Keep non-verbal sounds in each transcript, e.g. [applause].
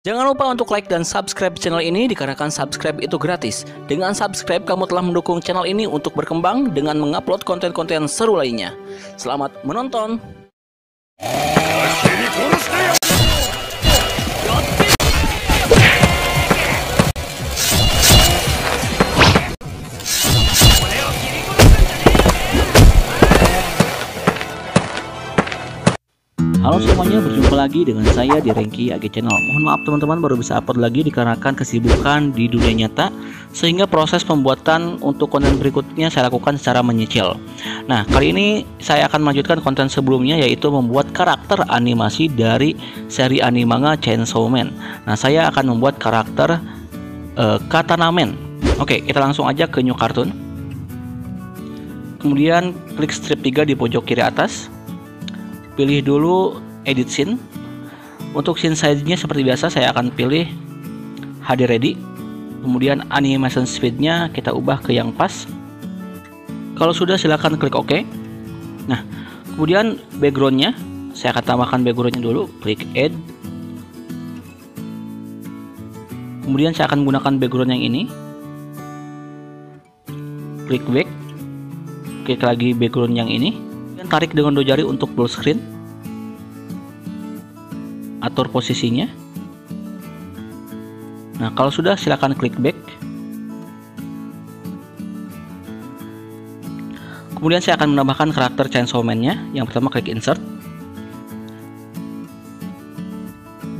Jangan lupa untuk like dan subscribe channel ini dikarenakan subscribe itu gratis. Dengan subscribe kamu telah mendukung channel ini untuk berkembang dengan mengupload konten-konten seru lainnya. Selamat menonton. Semuanya, berjumpa lagi dengan saya di Rengki AG Channel. Mohon maaf teman-teman baru bisa upload lagi dikarenakan kesibukan di dunia nyata sehingga proses pembuatan untuk konten berikutnya saya lakukan secara menyicil. Nah, kali ini saya akan melanjutkan konten sebelumnya yaitu membuat karakter animasi dari seri animanga Chainsaw Man. Nah, saya akan membuat karakter uh, Katana Man. Oke, kita langsung aja ke New Cartoon. Kemudian klik strip 3 di pojok kiri atas pilih dulu edit scene. Untuk scene size-nya seperti biasa saya akan pilih HD ready. Kemudian animation speed-nya kita ubah ke yang pas. Kalau sudah silahkan klik OK. Nah kemudian background-nya. Saya akan tambahkan background-nya dulu. Klik add. Kemudian saya akan gunakan background yang ini. Klik back. Klik lagi background yang ini. Tarik dengan dua jari untuk full screen atur posisinya. Nah kalau sudah silakan klik back. Kemudian saya akan menambahkan karakter chainsaw man nya yang pertama klik insert.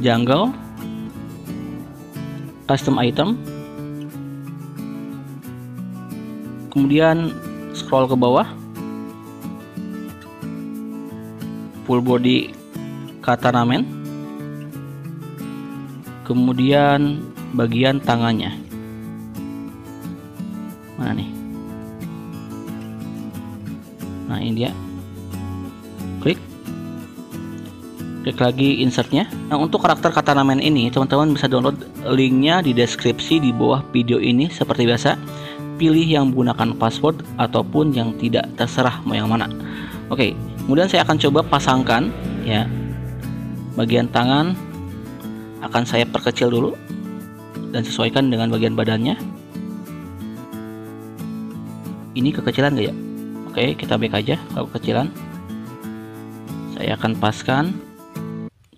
Jungle. Custom item. Kemudian scroll ke bawah. Full body katana man kemudian bagian tangannya. Mana nih? Nah ini dia. Klik. Klik lagi insertnya. Nah untuk karakter katana man ini teman-teman bisa download linknya di deskripsi di bawah video ini. Seperti biasa pilih yang menggunakan password ataupun yang tidak terserah mau yang mana. Oke kemudian saya akan coba pasangkan ya. Bagian tangan akan saya perkecil dulu dan sesuaikan dengan bagian badannya. Ini kekecilan gak ya? Oke kita back aja kalau kekecilan. Saya akan paskan.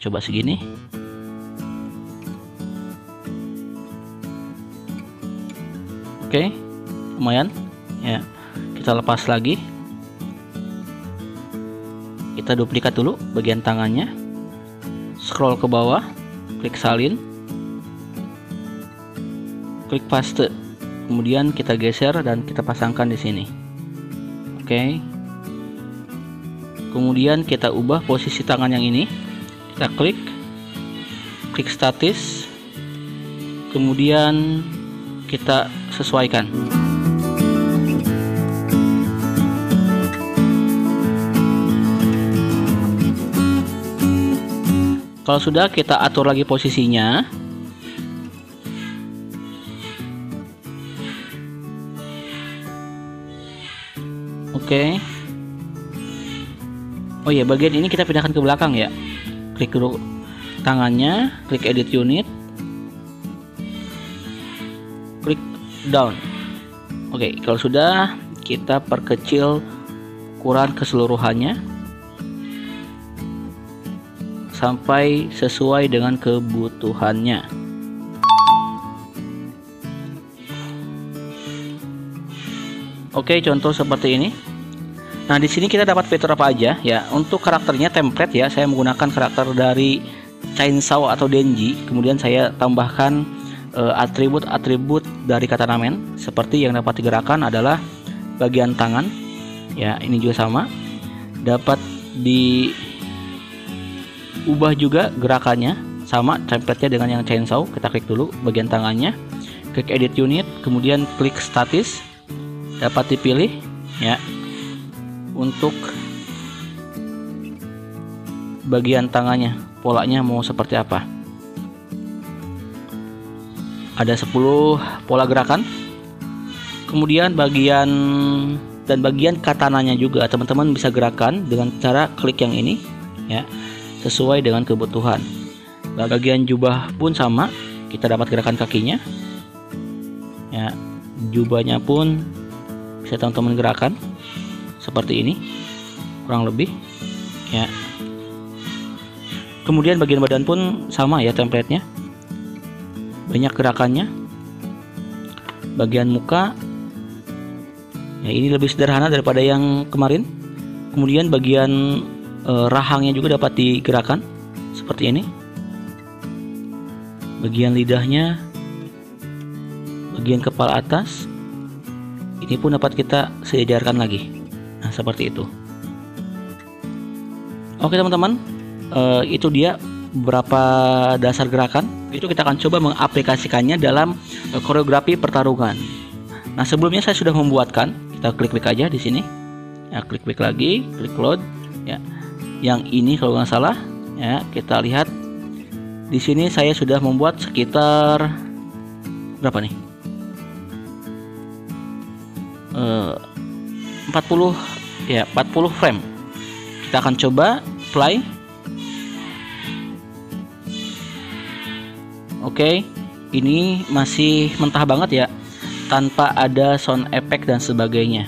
Coba segini. Oke lumayan. Ya kita lepas lagi. Kita duplikat dulu bagian tangannya. Scroll ke bawah klik salin. Klik paste. Kemudian kita geser dan kita pasangkan di sini. Oke. Kemudian kita ubah posisi tangan yang ini. Kita klik. Klik statis. Kemudian kita sesuaikan Kalau sudah kita atur lagi posisinya. Oke. Oh iya, bagian ini kita pindahkan ke belakang ya. Klik dulu tangannya, klik edit unit. Klik down. Oke, kalau sudah kita perkecil ukuran keseluruhannya sampai sesuai dengan kebutuhannya. Oke, contoh seperti ini. Nah, di sini kita dapat fitur apa aja ya. Untuk karakternya template ya, saya menggunakan karakter dari Chainsaw atau Denji. Kemudian saya tambahkan eh, atribut-atribut uh, dari katana men seperti yang dapat digerakkan adalah bagian tangan. Ya, ini juga sama. Dapat di ubah juga gerakannya sama template-nya dengan yang chainsaw kita klik dulu bagian tangannya klik edit unit kemudian klik statis dapat dipilih ya. Untuk bagian tangannya polanya mau seperti apa? Ada 10 pola gerakan. Kemudian bagian dan bagian katananya juga teman-teman bisa gerakan dengan cara klik yang ini ya sesuai dengan kebutuhan. bagian jubah pun sama kita dapat gerakan kakinya. Ya jubahnya pun bisa teman-teman gerakan seperti ini kurang lebih. Ya. Kemudian bagian badan pun sama ya template-nya. Banyak gerakannya. Bagian muka ya ini lebih sederhana daripada yang kemarin. Kemudian bagian e, rahangnya juga dapat digerakkan seperti ini. Bagian lidahnya bagian kepala atas ini pun dapat kita sejarkan lagi. Nah seperti itu. Oke teman-teman uh, itu dia beberapa dasar gerakan. Itu kita akan coba mengaplikasikannya dalam uh, koreografi pertarungan. Nah sebelumnya saya sudah membuatkan, kita klik-klik aja di sini, ya klik-klik lagi, klik load. Yang ini kalau nggak salah, ya kita lihat di sini saya sudah membuat sekitar berapa nih? Uh, 40 ya 40 frame. Kita akan coba play Oke, ini masih mentah banget ya, tanpa ada sound effect dan sebagainya.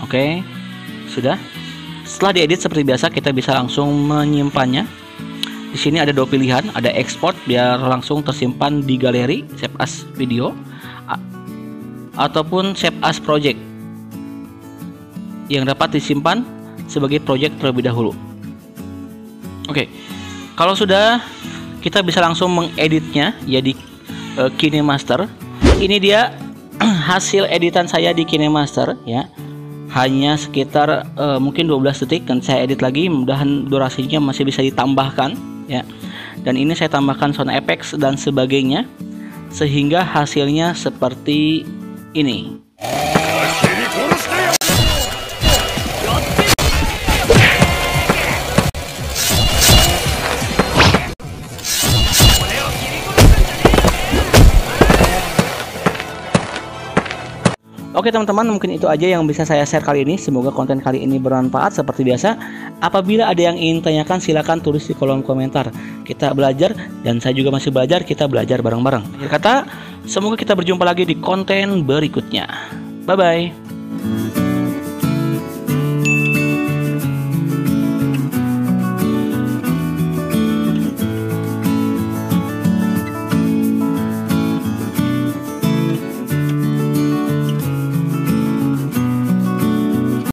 Oke, sudah. Setelah diedit seperti biasa, kita bisa langsung menyimpannya. Di sini ada dua pilihan, ada export biar langsung tersimpan di galeri save as video ataupun save as project yang dapat disimpan sebagai project terlebih dahulu. Oke, kalau sudah kita bisa langsung mengeditnya ya di uh, KineMaster. Ini dia [clears throat] hasil editan saya di KineMaster ya. Hanya sekitar uh, mungkin 12 detik dan saya edit lagi mudahan durasinya masih bisa ditambahkan ya. Dan ini saya tambahkan sound effects dan sebagainya sehingga hasilnya seperti ini. Oke teman-teman mungkin itu aja yang bisa saya share kali ini. Semoga konten kali ini bermanfaat. Seperti biasa Apabila ada yang ingin tanyakan silahkan tulis di kolom komentar. Kita belajar dan saya juga masih belajar Kita belajar bareng-bareng. Akhir kata semoga kita berjumpa lagi di konten berikutnya. Bye bye